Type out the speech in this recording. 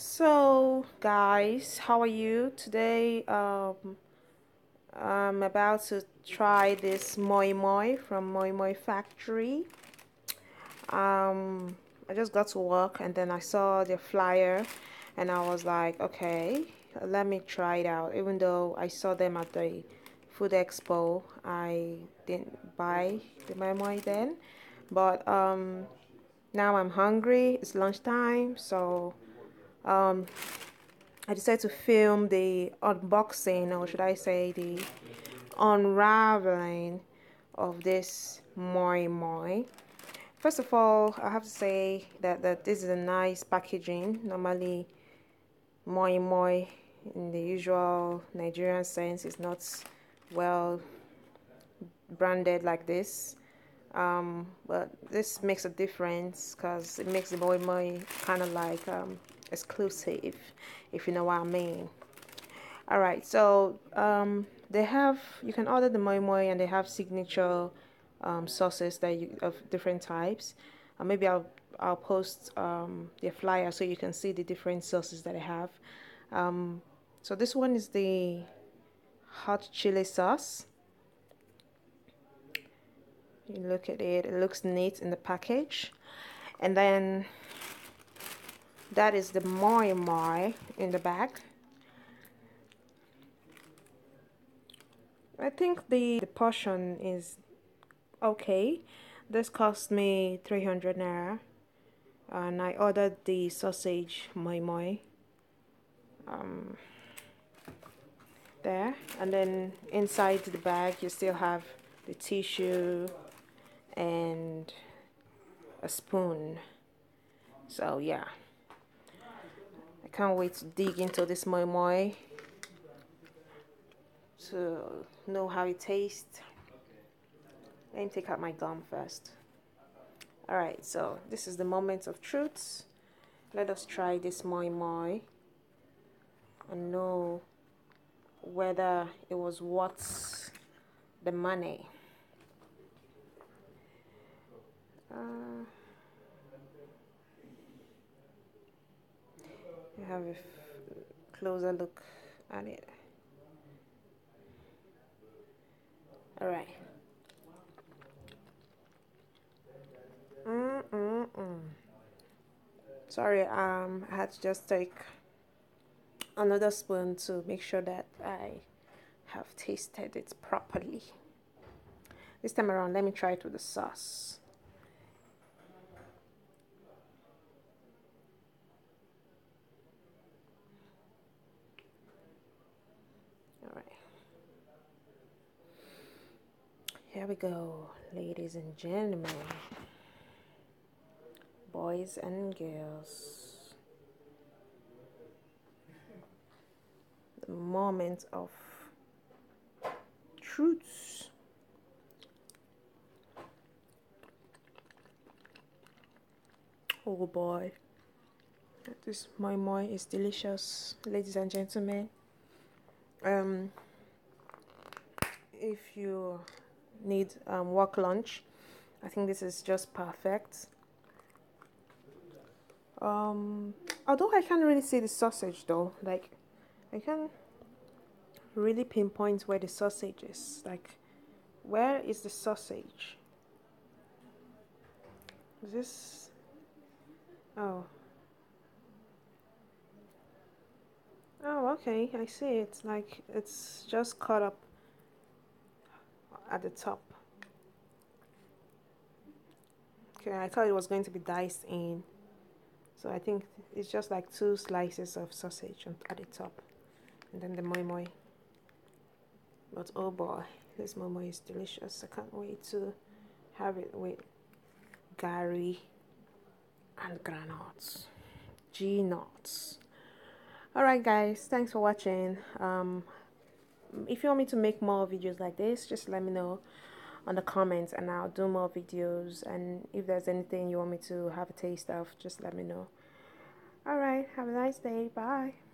So guys, how are you? Today um, I'm about to try this moi moi from Moi Moi Factory. Um, I just got to work and then I saw the flyer and I was like, okay, let me try it out. Even though I saw them at the food expo, I didn't buy the moi moi then. But um, now I'm hungry. It's lunchtime, so um, I decided to film the unboxing, or should I say, the unraveling of this moi moi. First of all, I have to say that, that this is a nice packaging. Normally, moi moi in the usual Nigerian sense is not well branded like this. Um, but this makes a difference because it makes the moi moi kind of like um, exclusive, if you know what I mean. All right, so um, they have you can order the moi moi and they have signature um, sauces that you of different types. Uh, maybe I'll I'll post um, the flyer so you can see the different sauces that I have. Um, so this one is the hot chili sauce. You look at it; it looks neat in the package, and then that is the moi moi in the back. I think the, the portion is okay. This cost me 300 naira. And I ordered the sausage moi moi. Um, there. And then inside the bag you still have the tissue and a spoon. So yeah. Can't wait to dig into this moi moi to know how it tastes. Let me take out my gum first. Alright, so this is the moment of truth. Let us try this moi moi and know whether it was worth the money. Uh, have a closer look at it. All right. Mm mm mm. Sorry, um, I had to just take another spoon to make sure that I have tasted it properly. This time around, let me try it with the sauce. Here we go, ladies and gentlemen, boys and girls. The moment of truth. Oh boy, this moi moi is delicious, ladies and gentlemen. Um, if you need um, work lunch. I think this is just perfect. Um, although I can't really see the sausage though, like I can really pinpoint where the sausage is. Like, where is the sausage? Is this? Oh. Oh, okay. I see it. Like it's just cut up at the top. Okay, I thought it was going to be diced in. So I think it's just like two slices of sausage at the top. And then the moi moi. But oh boy, this moi moi is delicious. I can't wait to have it with gari and granuts. G nuts. Alright guys, thanks for watching. Um, if you want me to make more videos like this just let me know on the comments and I'll do more videos. And if there's anything you want me to have a taste of just let me know. Alright have a nice day. Bye